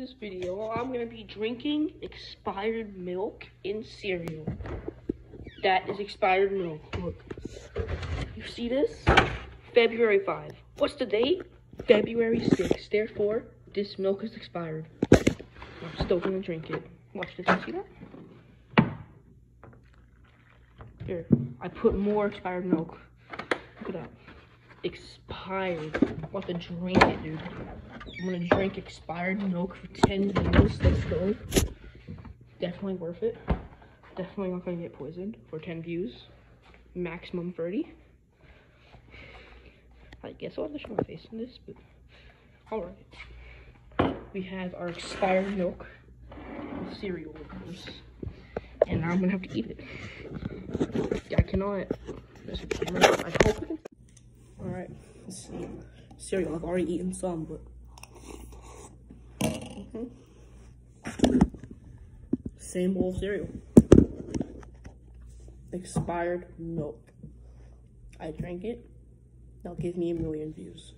this video, I'm gonna be drinking expired milk in cereal. That is expired milk. Look. You see this? February 5. What's the date? February 6. Therefore, this milk is expired. I'm still gonna drink it. Watch this. You see that? Here. I put more expired milk. Look at that. Expired. I'm about to drink it, dude. I'm gonna drink expired milk for 10 minutes. Let's go. Definitely worth it. Definitely not gonna get poisoned for 10 views. Maximum 30. I guess I'll have to show my face in this, but alright. We have our expired milk cereal, of course. And now I'm gonna have to eat it. I cannot. I hope. Cereal, I've already eaten some, but. -hmm. Same bowl of cereal. Expired milk. I drank it. Now give me a million views.